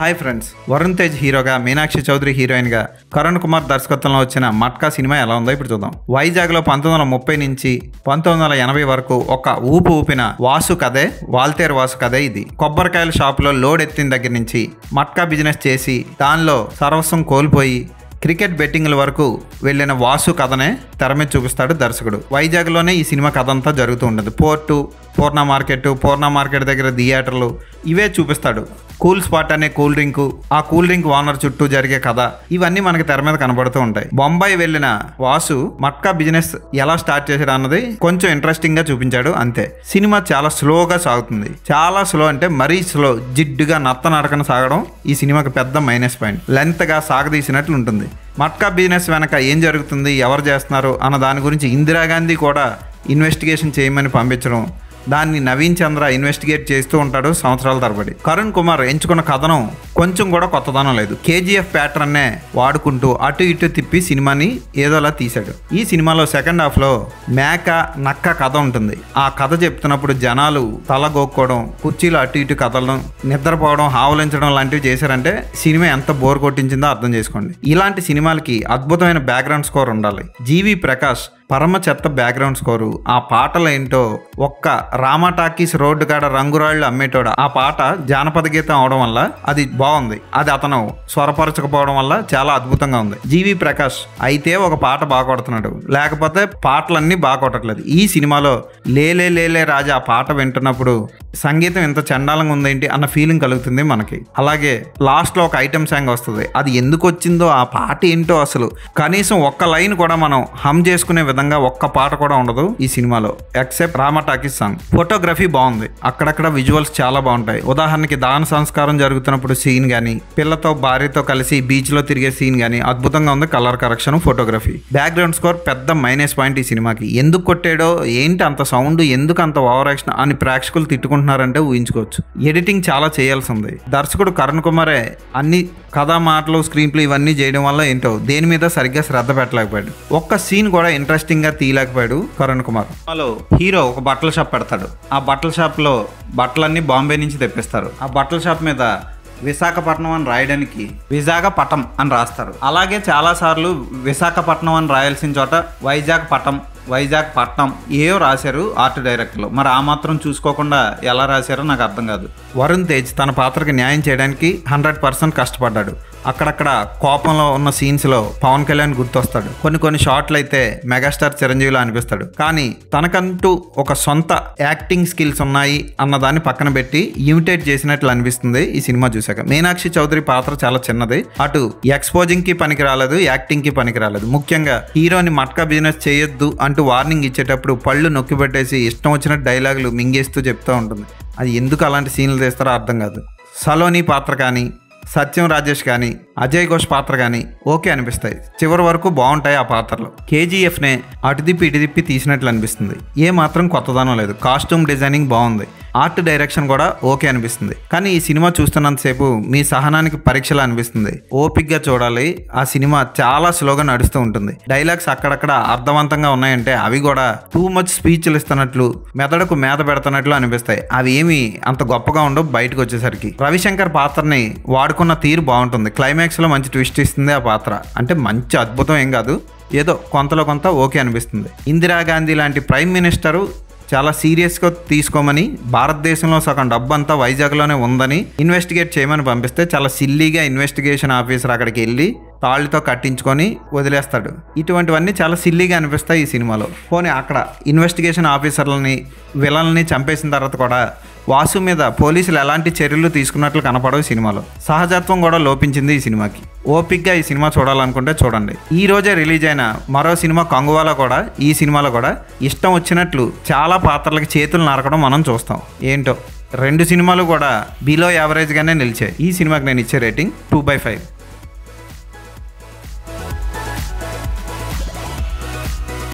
Hi friends Varun Tej హీరోగా మీనాక్షి చౌదరి హీరోయిన్గా కరుణ్ కుమార్ దర్శకత్వంలో వచ్చిన మట్కా సినిమా ఎలా ఉందో ఇప్పుడు చూద్దాం. వైజాగ్లో పంతొమ్మిది వందల ముప్పై నుంచి పంతొమ్మిది వందల ఎనభై వరకు ఒక ఊపు ఊపిన వాసు కథే వాల్తేరు వాసు కథే ఇది. కొబ్బరికాయల షాపులో లోడ్ ఎత్తిన దగ్గర నుంచి మట్కా బిజినెస్ చేసి దానిలో సర్వస్వం కోల్పోయి క్రికెట్ బెట్టింగ్ల వరకు వెళ్ళిన వాసు కథనే తెర మీద చూపిస్తాడు దర్శకుడు. వైజాగ్లోనే ఈ సినిమా కథ అంతా జరుగుతూ ఉంటుంది port Purna market Purna market దగ్గర థియేటర్లు ఇవే చూపిస్తాడు. కూల్ స్పాట్ అనే కూల్ డ్రింక్ ఆ కూల్ డ్రింక్ ఓనర్ చుట్టూ జరిగే కథ ఇవన్నీ మనకి తెర మీద కనబడుతూ ఉంటాయి. బొంబాయి వెళ్ళిన వాసు మట్కా బిజినెస్ ఎలా స్టార్ట్ చేశాడు అన్నది కొంచెం ఇంట్రెస్టింగ్గా చూపించాడు అంతే. సినిమా చాలా స్లోగా సాగుతుంది. చాలా స్లో అంటే మరీ స్లో జిడ్డుగా నత్త నడకన సాగడం ఈ సినిమాకి పెద్ద మైనస్ పాయింట్. లెంత్గా సాగదీసినట్లు ఉంటుంది. మట్కా బిజినెస్ వెనక ఏం జరుగుతుంది ఎవరు చేస్తున్నారు అన్న దాని గురించి ఇందిరాగాంధీ కూడా ఇన్వెస్టిగేషన్ చేయమని పంపించడం దాన్ని నవీన్ చంద్ర ఇన్వెస్టిగేట్ చేస్తూ ఉంటాడు సంవత్సరాల తరబడి. కరుణ్ కుమార్ ఎంచుకున్న కథనం కొంచెం కూడా కొత్తదనం లేదు. కేజీఎఫ్ ప్యాటర్న్నే వాడుకుంటూ అటు ఇటు తిప్పి సినిమాని ఏదోలా తీశాడు. ఈ సినిమాలో సెకండ్ హాఫ్లో మేక నక్క కథ ఉంటుంది. ఆ కథ చెప్తున్నప్పుడు జనాలు తలగోక్కోవడం కుర్చీలు అటు ఇటు కదలడం నిద్రపోవడం హావలించడం లాంటివి చేశారంటే సినిమా ఎంత బోర్ కొట్టించిందో అర్థం చేసుకోండి. ఇలాంటి సినిమాలకి అద్భుతమైన బ్యాక్గ్రౌండ్ స్కోర్ ఉండాలి. జీవి ప్రకాష్ పరమ చెత్త బ్యాక్గ్రౌండ్ స్కోరు ఆ పాటలు ఏంటో ఒక్క రామా టాకీస్ రోడ్డు కాడ రంగురాళ్ళు అమ్మేటోడు. ఆ పాట జానపద గీతం అవడం వల్ల అది బాగుంది. అది అతను స్వరపరచకపోవడం వల్ల చాలా అద్భుతంగా ఉంది. జీవి ప్రకాష్ అయితే ఒక పాట బాగా కొడుతున్నాడు. లేకపోతే పాటలన్నీ బాగా కొట్టట్లేదు. ఈ సినిమాలో లేలే లేలే రాజా ఆ పాట వింటున్నప్పుడు సంగీతం ఎంత చండాలంగా ఉందేంటి అన్న ఫీలింగ్ కలుగుతుంది మనకి. అలాగే లాస్ట్లో ఒక ఐటమ్ సాంగ్ వస్తుంది. అది ఎందుకు వచ్చిందో ఆ పాట ఏంటో అసలు కనీసం ఒక్క లైన్ కూడా మనం హమ్ చేసుకునే విధంగా ఒక్క పాట కూడా ఉండదు ఈ సినిమాలో except Rama talkies song photography బాగుంది. అక్కడక్కడ విజువల్స్ చాలా బాగుంటాయి. ఉదాహరణకి దాన సంస్కారం జరుగుతున్నప్పుడు సీన్ గానీ పిల్లతో భార్యతో కలిసి బీచ్లో తిరిగే సీన్ గానీ అద్భుతంగా ఉంది colour correction photography background score పెద్ద మైనస్ పాయింట్ ఈ సినిమాకి. ఎందుకు కొట్టాడో ఏంటి అంత సౌండ్ ఎందుకు అంత ఓవర్ యాక్షన్ అని ప్రేక్షకులు తిట్టుకుంటున్నారంటే ఊహించుకోవచ్చు. ఎడిటింగ్ చాలా చేయాల్సి ఉంది. దర్శకుడు కరణ్ కుమారే అన్ని కథ మాటలు స్క్రీన్ ప్లే ఇవన్నీ చేయడం వల్ల ఏంటో దేని మీద సరిగ్గా శ్రద్ధ పెట్టలేకపోయాడు. ఒక్క సీన్ కూడా ఇంట్రెస్టింగ్గా తీయలేకపోయాడు కరుణ్ కుమార్. హలో హీరో ఒక బట్టల షాప్ పెడతాడు. ఆ బట్టల షాప్లో బట్టలన్నీ బాంబే నుంచి తెప్పిస్తారు. ఆ బట్టల షాప్ మీద విశాఖపట్నం అని రాయడానికి విశాఖపట్నం అని రాస్తారు. అలాగే చాలా సార్లు విశాఖపట్నం అని రాయాల్సిన చోట వైజాగ్ పట్టం వైజాగ్ పట్నం ఏవో రాశారు ఆర్ట్ డైరెక్టర్లు. మరి ఆ మాత్రం చూసుకోకుండా ఎలా రాశారో నాకు అర్థం కాదు. వరుణ్ తేజ్ తన పాత్రకి న్యాయం చేయడానికి హండ్రెడ్ పర్సెంట్ కష్టపడ్డాడు. అక్కడక్కడ కోపంలో ఉన్న సీన్స్లో పవన్ కళ్యాణ్ గుర్తొస్తాడు. కొన్ని కొన్ని షాట్లు అయితే మెగాస్టార్ చిరంజీవిలో అనిపిస్తాడు. కానీ తనకంటూ ఒక సొంత యాక్టింగ్ స్కిల్స్ ఉన్నాయి అన్న దాన్ని పక్కన పెట్టి ఇమిటేట్ చేసినట్లు అనిపిస్తుంది ఈ సినిమా చూశాక. మీనాక్షి చౌదరి పాత్ర చాలా చిన్నది. అటు ఎక్స్పోజింగ్కి పనికి రాలేదు యాక్టింగ్కి పనికి రాలేదు ముఖ్యంగా హీరోని మట్కా బిజినెస్ చేయొద్దు అంటే వార్నింగ్ ఇచ్చేటప్పుడు పళ్ళు నొక్కిపెట్టేసి ఇష్టం వచ్చిన డైలాగులు మింగేస్తూ చెప్తూ ఉంటుంది. అది ఎందుకు అలాంటి సీన్లు తీస్తారో అర్థం కాదు. సలోని పాత్ర కానీ సత్యం రాజేష్ కానీ అజయ్ ఘోష్ పాత్ర కానీ ఓకే అనిపిస్తాయి. చివరి వరకు బాగుంటాయి ఆ పాత్రలు. కేజీఎఫ్నే అటు ఇటుదిప్పి ఇటు తీసినట్లు అనిపిస్తుంది. ఏ మాత్రం కొత్తదనం లేదు. కాస్ట్యూమ్ డిజైనింగ్ బాగుంది. ఆర్ట్ డైరెక్షన్ కూడా ఓకే అనిపిస్తుంది. కానీ ఈ సినిమా చూస్తున్నంతసేపు మీ సహనానికి పరీక్షలా అనిపిస్తుంది. ఓపిక్గా చూడాలి. ఆ సినిమా చాలా స్లోగా నడుస్తూ ఉంటుంది. డైలాగ్స్ అక్కడక్కడ అర్థవంతంగా ఉన్నాయంటే అవి కూడా టూ మచ్ స్పీచ్లు ఇస్తున్నట్లు మెదడుకు మేత పెడుతున్నట్లు అనిపిస్తాయి. అవి ఏమి అంత గొప్పగా ఉండవు బయటకు వచ్చేసరికి. రవిశంకర్ పాత్రని వాడుకున్న తీరు బాగుంటుంది. క్లైమాక్స్లో మంచి ట్విస్ట్ ఇస్తుంది ఆ పాత్ర. అంటే మంచి అద్భుతం ఏం కాదు. ఏదో కొంతలో కొంత ఓకే అనిపిస్తుంది. ఇందిరాగాంధీ లాంటి ప్రైమ్ మినిస్టరు చాలా సీరియస్గా తీసుకోమని భారతదేశంలో సగం డబ్బు అంతా వైజాగ్లోనే ఉందని ఇన్వెస్టిగేట్ చేయమని పంపిస్తే చాలా సిల్లీగా ఇన్వెస్టిగేషన్ ఆఫీసర్ అక్కడికి వెళ్ళి తాళ్ళతో కట్టించుకొని వదిలేస్తాడు. ఇటువంటివన్నీ చాలా సిల్లీగా అనిపిస్తాయి ఈ సినిమాలో. పోనీ అక్కడ ఇన్వెస్టిగేషన్ ఆఫీసర్లని విలన్ని చంపేసిన తర్వాత కూడా వాసు మీద పోలీసులు ఎలాంటి చర్యలు తీసుకున్నట్లు కనపడవు సినిమాలో. సహజత్వం కూడా లోపించింది ఈ సినిమాకి. ఓపిక్గా ఈ సినిమా చూడాలనుకుంటే చూడండి. ఈ రోజే రిలీజ్ అయిన మరో సినిమా కంగువాలో కూడా ఈ సినిమాలో కూడా ఇష్టం వచ్చినట్లు చాలా పాత్రలకి చేతులు నరకడం మనం చూస్తాం. ఏంటో? రెండు సినిమాలు కూడా బిలో యావరేజ్గానే నిలిచాయి. ఈ సినిమాకి నేను ఇచ్చే రేటింగ్ టూ బై ఫైవ్.